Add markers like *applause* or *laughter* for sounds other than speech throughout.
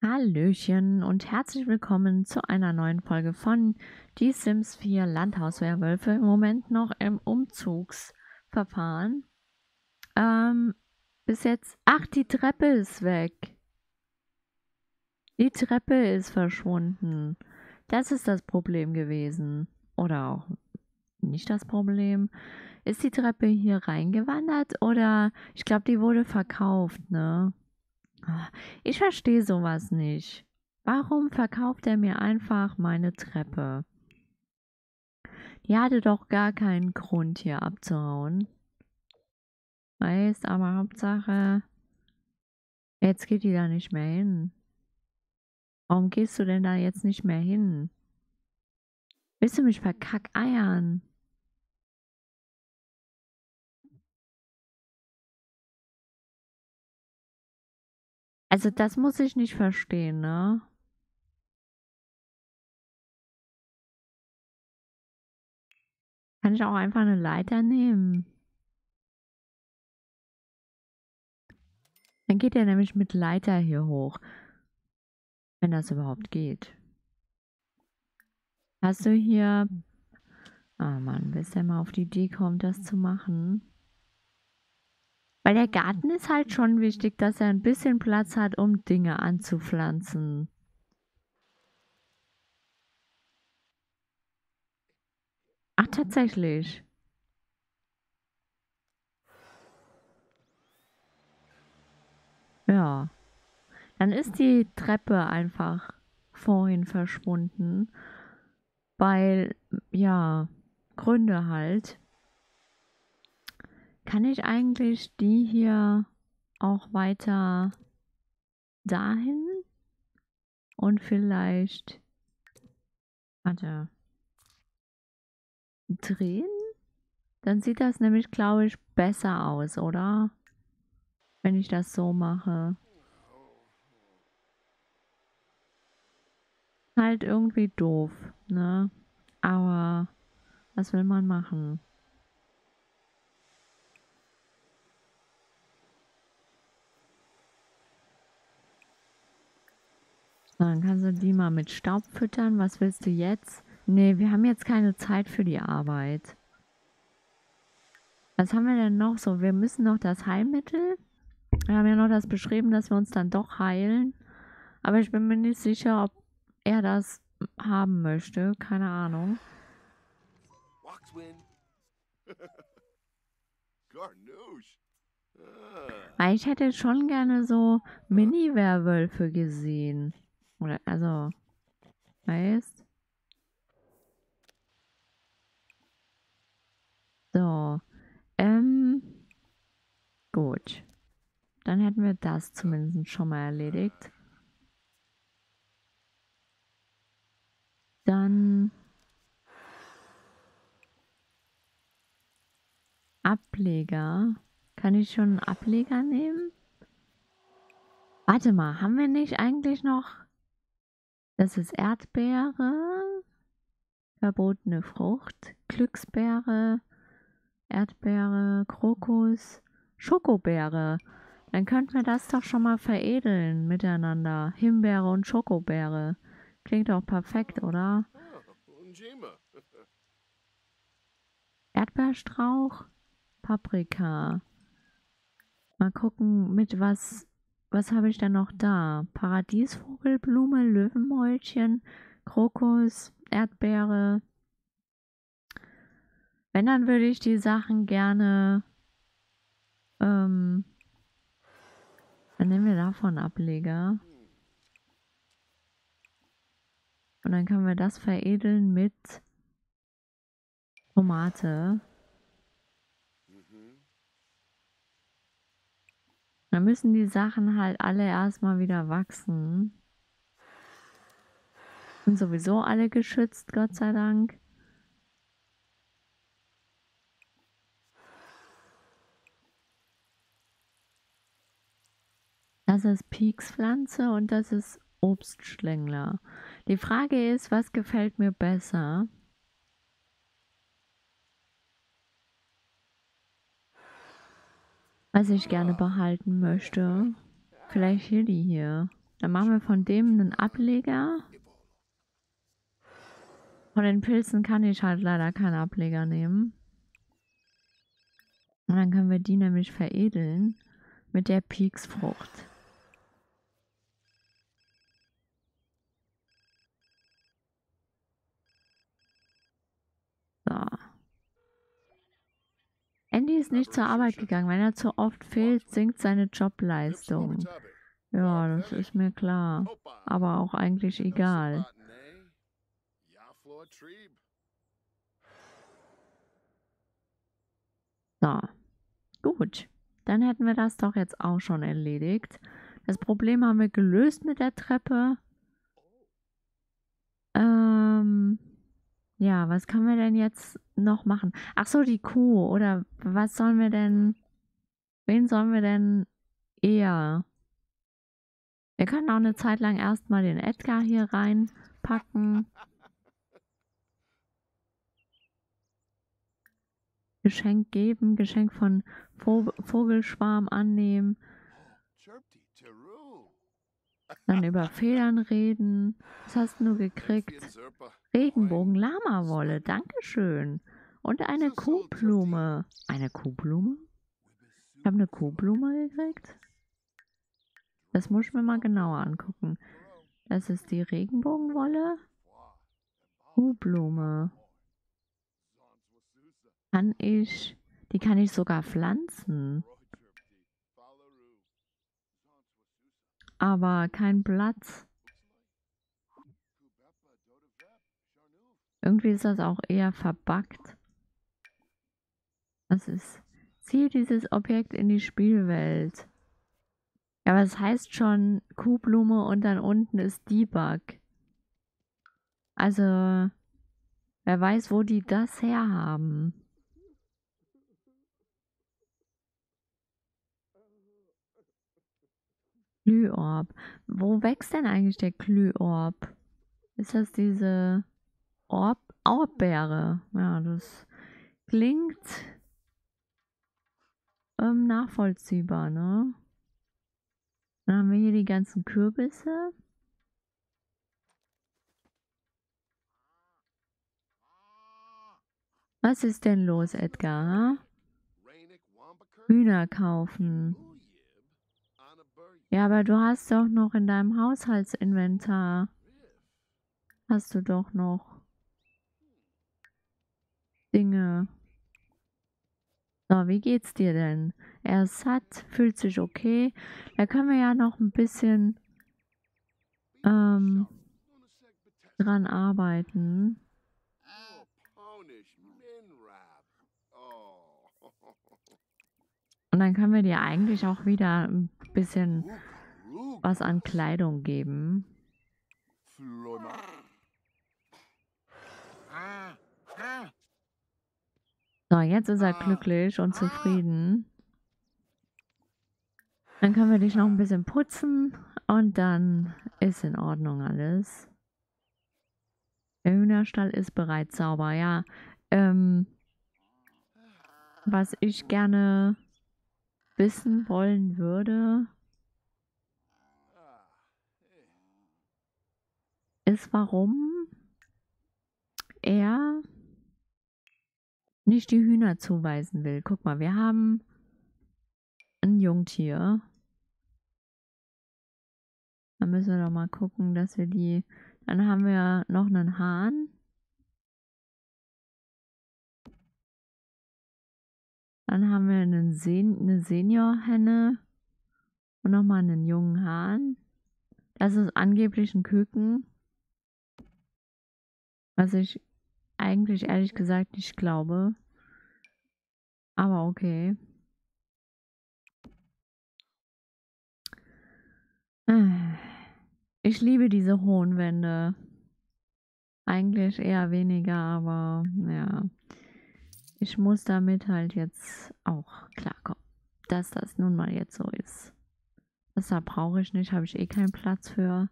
Hallöchen und herzlich willkommen zu einer neuen Folge von Die Sims 4 Landhauswerwölfe. Im Moment noch im Umzugsverfahren. Ähm, bis jetzt. Ach, die Treppe ist weg. Die Treppe ist verschwunden. Das ist das Problem gewesen. Oder auch nicht das Problem. Ist die Treppe hier reingewandert oder ich glaube, die wurde verkauft, ne? Ah, ich verstehe sowas nicht. Warum verkauft er mir einfach meine Treppe? Die hatte doch gar keinen Grund hier abzuhauen. Weißt, aber Hauptsache, jetzt geht die da nicht mehr hin. Warum gehst du denn da jetzt nicht mehr hin? Willst du mich verkackeiern? Also das muss ich nicht verstehen, ne? Kann ich auch einfach eine Leiter nehmen? Dann geht er nämlich mit Leiter hier hoch. Wenn das überhaupt geht. Hast du hier... Ah oh Mann, bis der mal auf die Idee kommt, das zu machen. Weil der Garten ist halt schon wichtig, dass er ein bisschen Platz hat, um Dinge anzupflanzen. Ach, tatsächlich. Ja. Dann ist die Treppe einfach vorhin verschwunden, weil, ja, Gründe halt. Kann ich eigentlich die hier auch weiter dahin? Und vielleicht, warte, drehen? Dann sieht das nämlich, glaube ich, besser aus, oder? Wenn ich das so mache. Halt irgendwie doof, ne? Aber was will man machen? So, dann kannst du die mal mit Staub füttern. Was willst du jetzt? Nee, wir haben jetzt keine Zeit für die Arbeit. Was haben wir denn noch so? Wir müssen noch das Heilmittel. Wir haben ja noch das beschrieben, dass wir uns dann doch heilen. Aber ich bin mir nicht sicher, ob er das haben möchte. Keine Ahnung. *laughs* Weil ich hätte schon gerne so Mini-Werwölfe gesehen. Oder, also, heißt. So, ähm, gut. Dann hätten wir das zumindest schon mal erledigt. Dann Ableger. Kann ich schon einen Ableger nehmen? Warte mal, haben wir nicht eigentlich noch das ist Erdbeere, verbotene Frucht, Glücksbeere, Erdbeere, Krokus, Schokobeere. Dann könnten wir das doch schon mal veredeln miteinander. Himbeere und Schokobeere. Klingt doch perfekt, oder? *laughs* Erdbeerstrauch, Paprika. Mal gucken, mit was was habe ich denn noch da? Paradiesvogelblume, Löwenmäulchen, Krokus, Erdbeere. Wenn, dann würde ich die Sachen gerne. Ähm, dann nehmen wir davon Ableger. Und dann können wir das veredeln mit Tomate. Dann müssen die Sachen halt alle erstmal wieder wachsen. Sind sowieso alle geschützt, Gott sei Dank. Das ist Piekspflanze und das ist Obstschlängler. Die Frage ist, was gefällt mir besser? Was ich gerne behalten möchte. Vielleicht hier die hier. Dann machen wir von dem einen Ableger. Von den Pilzen kann ich halt leider keinen Ableger nehmen. Und dann können wir die nämlich veredeln mit der Pieksfrucht. So. Andy ist nicht zur Arbeit gegangen. Wenn er zu oft fehlt, sinkt seine Jobleistung. Ja, das ist mir klar. Aber auch eigentlich egal. So. Gut. Dann hätten wir das doch jetzt auch schon erledigt. Das Problem haben wir gelöst mit der Treppe. Ähm, ja, was können wir denn jetzt noch machen? Ach so, die Kuh. Oder was sollen wir denn... Wen sollen wir denn eher... Wir können auch eine Zeit lang erstmal den Edgar hier reinpacken. Geschenk geben, Geschenk von Vogelschwarm annehmen. Dann über Federn reden. Was hast du gekriegt? Regenbogen Lama-Wolle. Dankeschön. Und eine Kuhblume. Eine Kuhblume? Ich habe eine Kuhblume gekriegt? Das muss ich mir mal genauer angucken. Das ist die Regenbogenwolle. Kuhblume. Kann ich, die kann ich sogar pflanzen. Aber kein Platz. Irgendwie ist das auch eher verbuggt. Das ist, ziehe dieses Objekt in die Spielwelt. Ja, aber es heißt schon Kuhblume und dann unten ist Debug. Also, wer weiß, wo die das herhaben. Glühorb. Wo wächst denn eigentlich der Glühorb? Ist das diese Orb Orbeere? Ja, das klingt ähm, nachvollziehbar, ne? Dann haben wir hier die ganzen Kürbisse. Was ist denn los, Edgar? Hühner kaufen. Ja, aber du hast doch noch in deinem Haushaltsinventar. Hast du doch noch Dinge. So, wie geht's dir denn? Er ist satt, fühlt sich okay. Da können wir ja noch ein bisschen ähm, dran arbeiten. Und dann können wir dir eigentlich auch wieder ein bisschen was an Kleidung geben. So, jetzt ist er glücklich und zufrieden. Dann können wir dich noch ein bisschen putzen und dann ist in Ordnung alles. Der Hühnerstall ist bereits sauber. Ja, ähm, was ich gerne wissen wollen würde, ist, warum er nicht die Hühner zuweisen will. Guck mal, wir haben ein Jungtier. Dann müssen wir doch mal gucken, dass wir die... Dann haben wir noch einen Hahn. Dann haben wir einen Sen eine Seniorhenne und nochmal einen jungen Hahn. Das ist angeblich ein Küken. Was ich eigentlich ehrlich gesagt nicht glaube. Aber okay. Ich liebe diese hohen Wände. Eigentlich eher weniger, aber ja ich muss damit halt jetzt auch klarkommen, dass das nun mal jetzt so ist. Deshalb brauche ich nicht, habe ich eh keinen Platz für.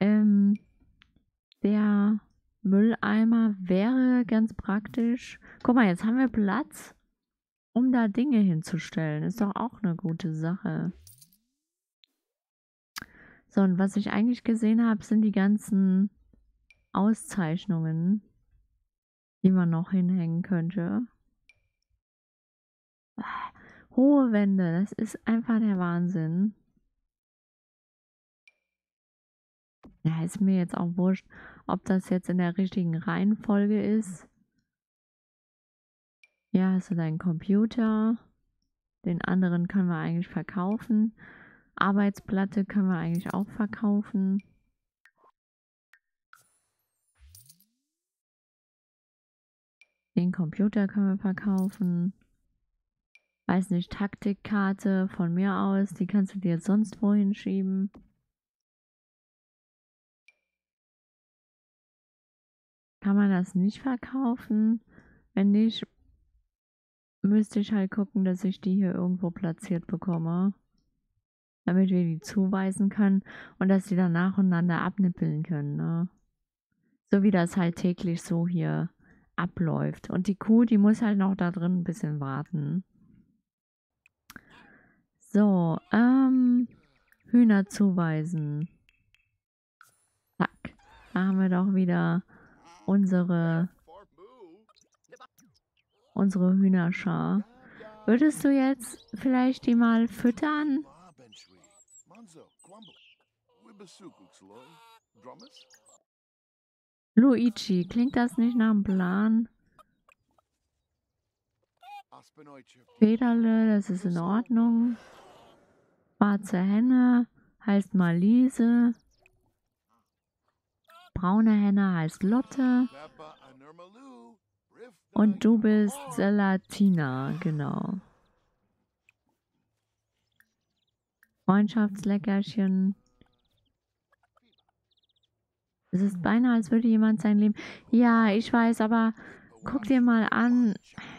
Ähm, der Mülleimer wäre ganz praktisch. Guck mal, jetzt haben wir Platz, um da Dinge hinzustellen. Ist doch auch eine gute Sache. So, und was ich eigentlich gesehen habe, sind die ganzen Auszeichnungen, die man noch hinhängen könnte. Hohe Wände, das ist einfach der Wahnsinn. Ja, ist mir jetzt auch wurscht, ob das jetzt in der richtigen Reihenfolge ist. Ja, hast du deinen Computer. Den anderen können wir eigentlich verkaufen. Arbeitsplatte können wir eigentlich auch verkaufen. Den Computer können wir verkaufen. Weiß nicht, Taktikkarte von mir aus, die kannst du dir sonst wohin schieben. Kann man das nicht verkaufen? Wenn nicht, müsste ich halt gucken, dass ich die hier irgendwo platziert bekomme. Damit wir die zuweisen können und dass die dann nacheinander abnippeln können, ne? So wie das halt täglich so hier abläuft. Und die Kuh, die muss halt noch da drin ein bisschen warten. So, ähm, Hühner zuweisen. Zack. Da haben wir doch wieder unsere unsere Hühnerschar. Würdest du jetzt vielleicht die mal füttern? Luigi, klingt das nicht nach einem Plan? Federle, das ist in Ordnung. Schwarze Henne heißt Malise. Braune Henne heißt Lotte. Und du bist Latina, genau. Freundschaftsleckerchen. Es ist beinahe, als würde jemand sein Leben. Ja, ich weiß, aber guck dir mal an,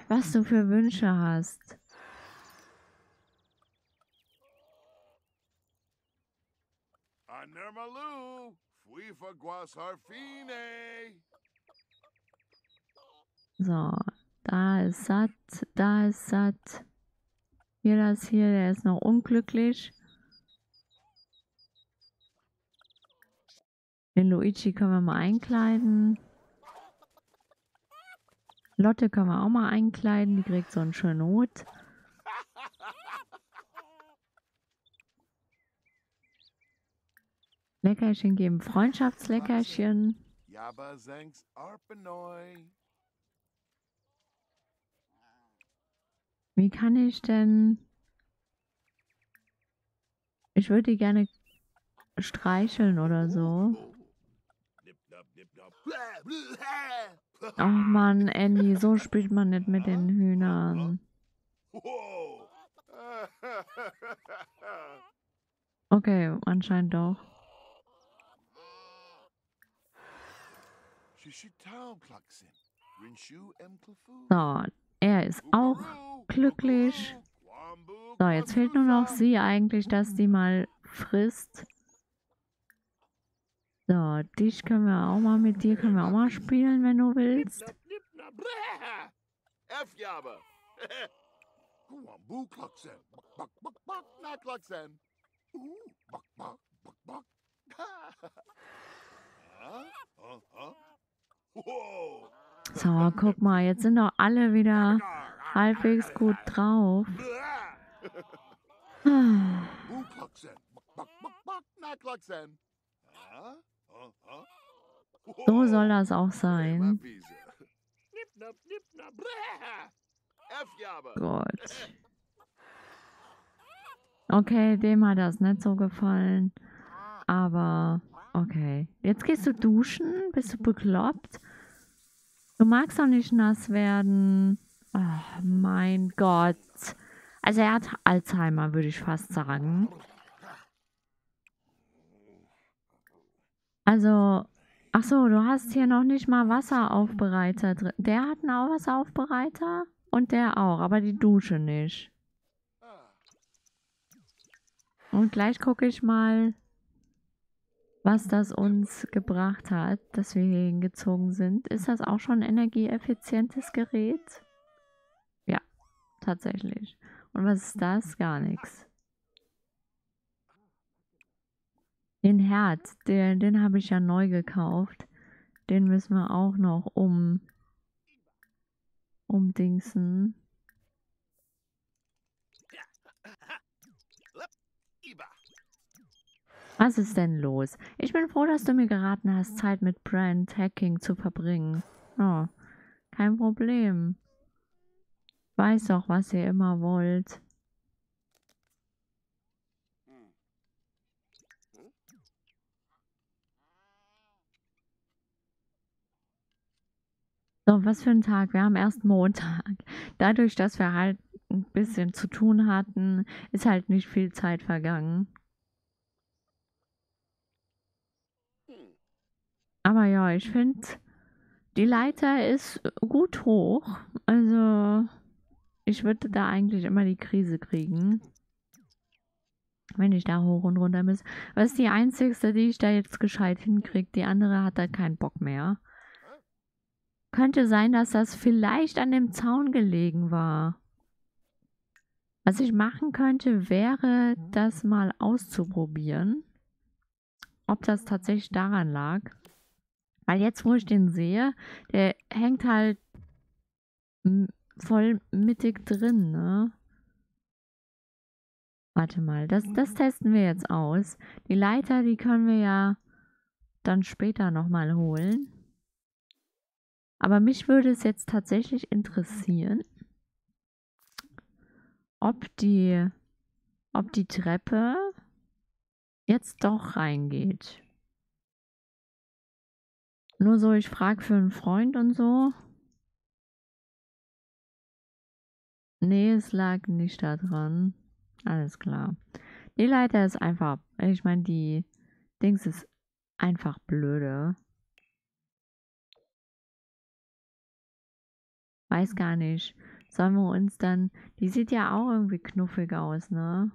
was du für Wünsche hast. So, da ist satt, da ist satt. Hier das hier, der ist noch unglücklich. Den Luigi können wir mal einkleiden. Lotte können wir auch mal einkleiden. Die kriegt so einen schönen Hut. Leckerchen geben Freundschaftsleckerchen. Wie kann ich denn... Ich würde die gerne streicheln oder so. Ach man, Andy, so spielt man nicht mit den Hühnern. *laughs* Okay, anscheinend doch. So, er ist auch glücklich. So, jetzt fehlt nur noch sie eigentlich, dass sie mal frisst. So, dich können wir auch mal, mit dir können wir auch mal spielen, wenn du willst. So, guck mal, jetzt sind doch alle wieder halbwegs gut drauf. So soll das auch sein. Gott. Okay, dem hat das nicht so gefallen. Aber okay. Jetzt gehst du duschen? Bist du bekloppt? Du magst doch nicht nass werden. Oh, mein Gott. Also er hat Alzheimer, würde ich fast sagen. Also, ach so, du hast hier noch nicht mal Wasseraufbereiter drin. Der hat einen Wasseraufbereiter und der auch, aber die Dusche nicht. Und gleich gucke ich mal, was das uns gebracht hat, dass wir hier hingezogen sind. Ist das auch schon ein energieeffizientes Gerät? Ja, tatsächlich. Und was ist das? Gar nichts. Den Herz, den, den habe ich ja neu gekauft. Den müssen wir auch noch um umdingsen. Was ist denn los? Ich bin froh, dass du mir geraten hast, Zeit mit Brand Hacking zu verbringen. Oh, kein Problem. Weiß doch, was ihr immer wollt. So, was für ein Tag. Wir haben erst Montag. Dadurch, dass wir halt ein bisschen zu tun hatten, ist halt nicht viel Zeit vergangen. Aber ja, ich finde, die Leiter ist gut hoch. Also, ich würde da eigentlich immer die Krise kriegen. Wenn ich da hoch und runter muss. Was ist die einzigste, die ich da jetzt gescheit hinkriege? Die andere hat da keinen Bock mehr. Könnte sein, dass das vielleicht an dem Zaun gelegen war. Was ich machen könnte, wäre, das mal auszuprobieren. Ob das tatsächlich daran lag. Weil jetzt, wo ich den sehe, der hängt halt voll mittig drin, ne? Warte mal, das, das testen wir jetzt aus. Die Leiter, die können wir ja dann später nochmal holen. Aber mich würde es jetzt tatsächlich interessieren, ob die, ob die Treppe jetzt doch reingeht. Nur so, ich frage für einen Freund und so. Nee, es lag nicht da dran. Alles klar. Die Leiter ist einfach, ich meine, die Dings ist einfach blöde. Weiß gar nicht. Sollen wir uns dann. Die sieht ja auch irgendwie knuffig aus, ne?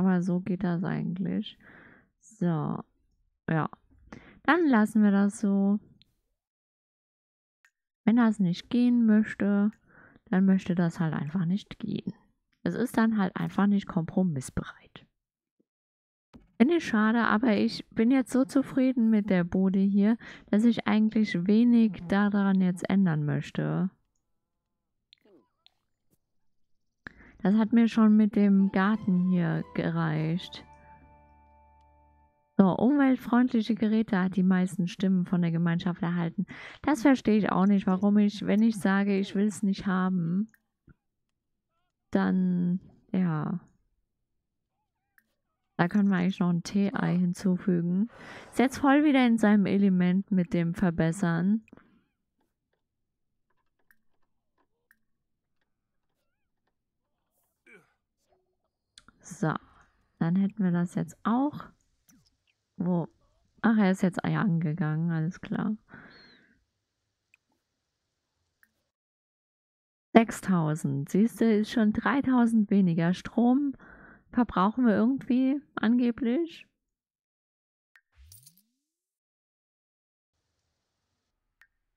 Aber so geht das eigentlich. So. Ja. Dann lassen wir das so. Wenn das nicht gehen möchte, dann möchte das halt einfach nicht gehen. Es ist dann halt einfach nicht kompromissbereit. Finde ich schade, aber ich bin jetzt so zufrieden mit der Bude hier, dass ich eigentlich wenig daran jetzt ändern möchte. Das hat mir schon mit dem Garten hier gereicht. So, umweltfreundliche Geräte hat die meisten Stimmen von der Gemeinschaft erhalten. Das verstehe ich auch nicht, warum ich, wenn ich sage, ich will es nicht haben, dann, ja, da können wir eigentlich noch ein Tee-Ei hinzufügen. Ist jetzt voll wieder in seinem Element mit dem Verbessern. So, dann hätten wir das jetzt auch. Wo? Ach, er ist jetzt Eier angegangen, alles klar. 6000. Siehst du, ist schon 3000 weniger Strom verbrauchen wir irgendwie angeblich.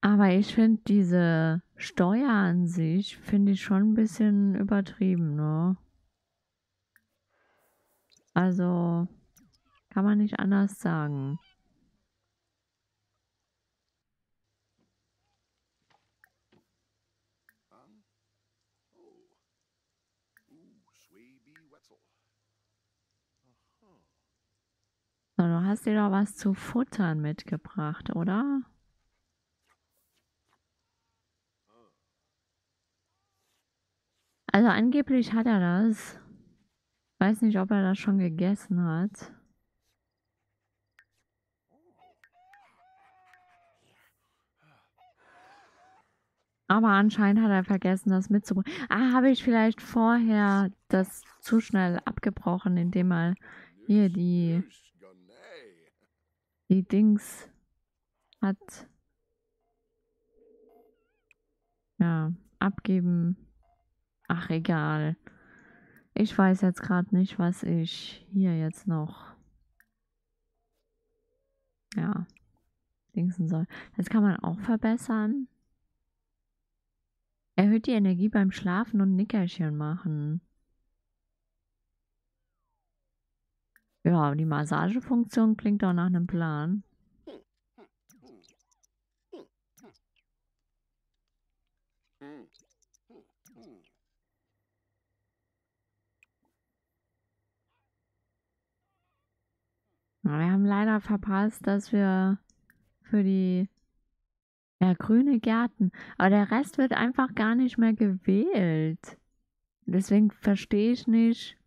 Aber ich finde diese Steuer an sich, finde ich schon ein bisschen übertrieben, ne? Also, kann man nicht anders sagen. So, du hast dir doch was zu futtern mitgebracht, oder? Also angeblich hat er das. Weiß nicht, ob er das schon gegessen hat. Aber anscheinend hat er vergessen, das mitzubringen. Ah, habe ich vielleicht vorher das zu schnell abgebrochen, indem er hier die die Dings hat. Ja, abgeben. Ach, egal. Ich weiß jetzt gerade nicht, was ich hier jetzt noch. Ja, dingsen soll. Das kann man auch verbessern. Erhöht die Energie beim Schlafen und Nickerchen machen. Ja, die Massagefunktion klingt doch nach einem Plan. Wir haben leider verpasst, dass wir für die ja, grüne Gärten. Aber der Rest wird einfach gar nicht mehr gewählt. Deswegen verstehe ich nicht,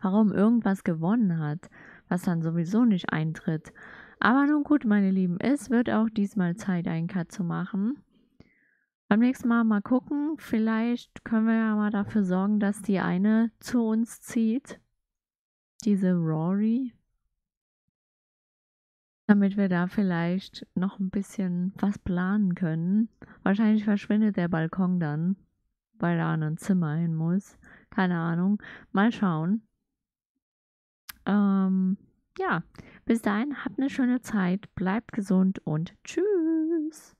warum irgendwas gewonnen hat, was dann sowieso nicht eintritt. Aber nun gut, meine Lieben, es wird auch diesmal Zeit, einen Cut zu machen. Beim nächsten Mal mal gucken. Vielleicht können wir ja mal dafür sorgen, dass die eine zu uns zieht. Diese Rory damit wir da vielleicht noch ein bisschen was planen können. Wahrscheinlich verschwindet der Balkon dann, weil da ein Zimmer hin muss. Keine Ahnung. Mal schauen. Ähm, ja, bis dahin habt eine schöne Zeit, bleibt gesund und tschüss.